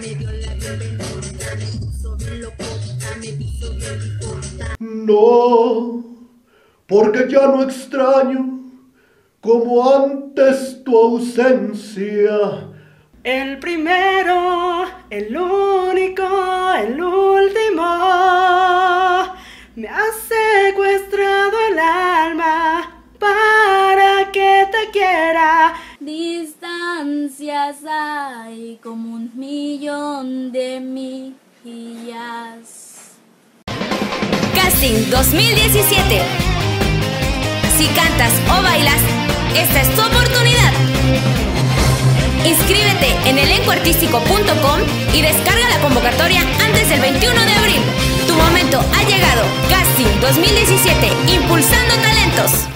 me dio la me puso bien me bien. No, porque ya no extraño como antes tu ausencia. El primero, el único, el último, me ha secuestrado Distancias hay como un millón de millas. Casting 2017. Si cantas o bailas, esta es tu oportunidad. Inscríbete en elencoartístico.com y descarga la convocatoria antes del 21 de abril. Tu momento ha llegado. Casting 2017, impulsando talentos.